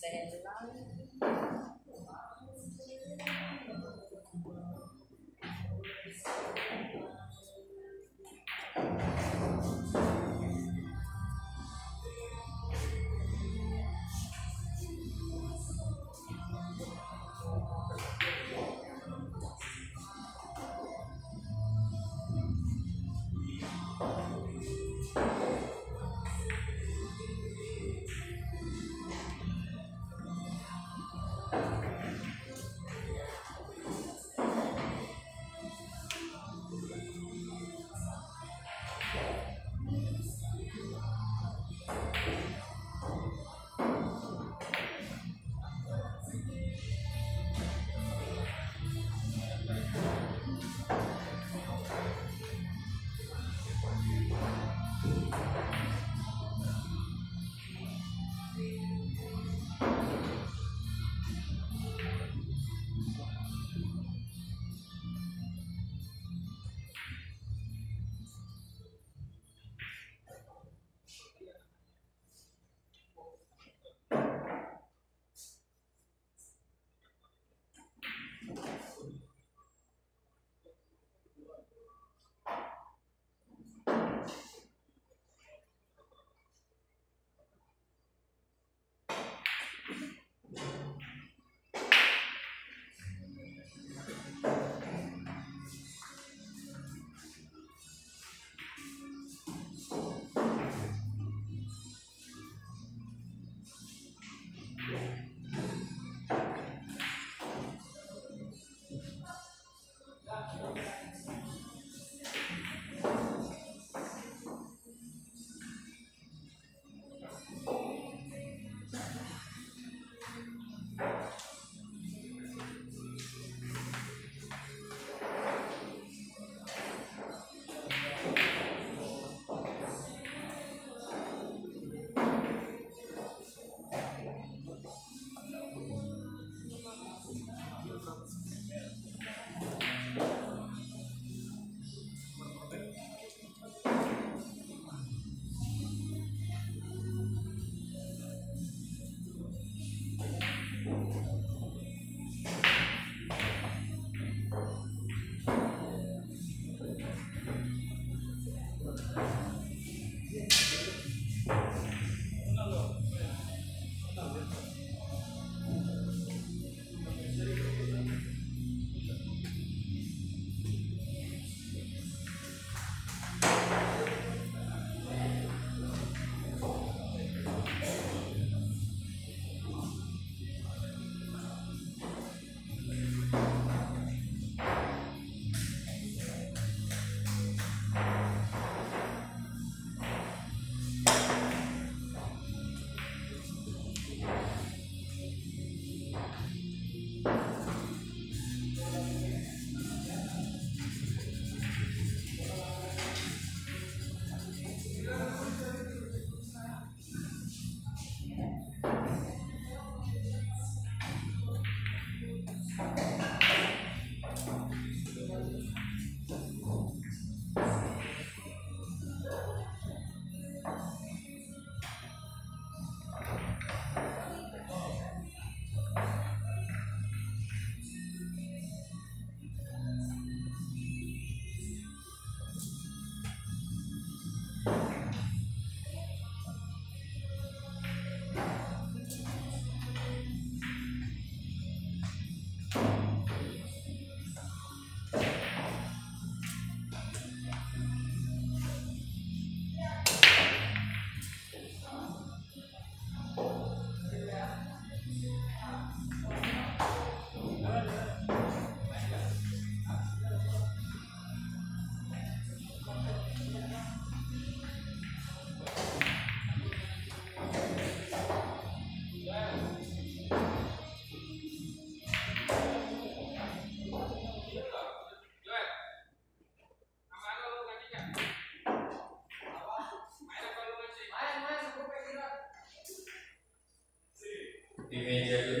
understand major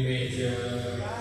image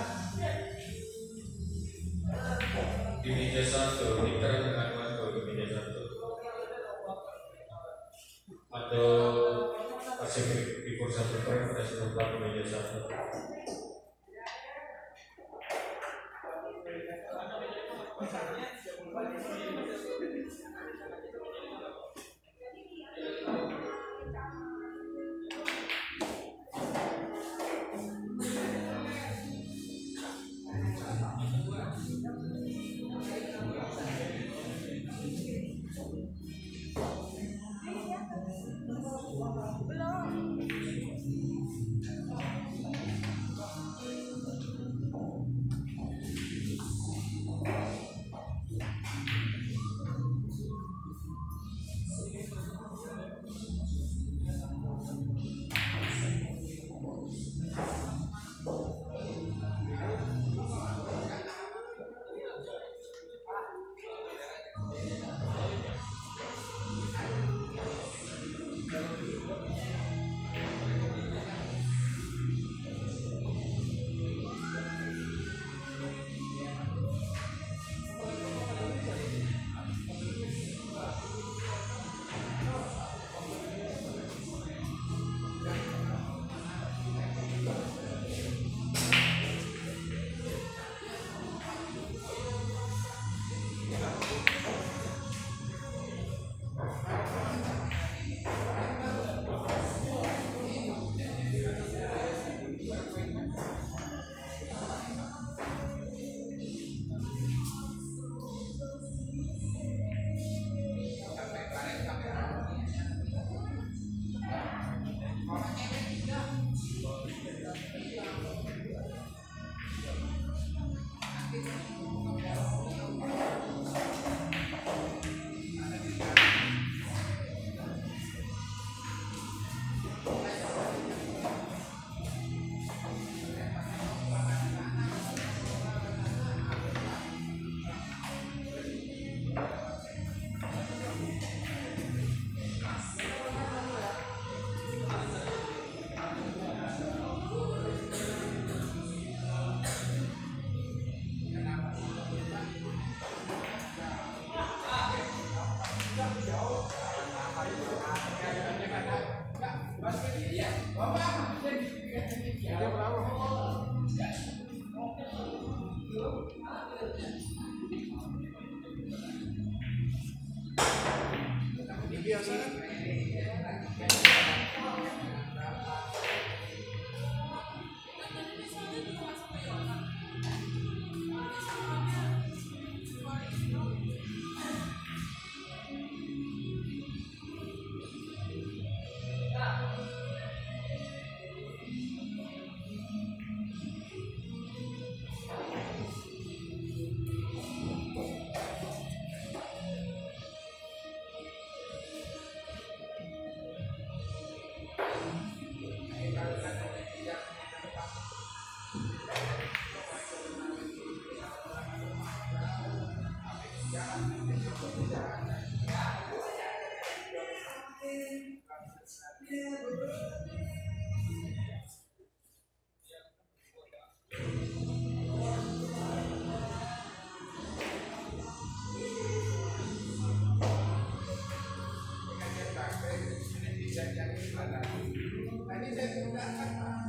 Nah, ini. saya menggunakan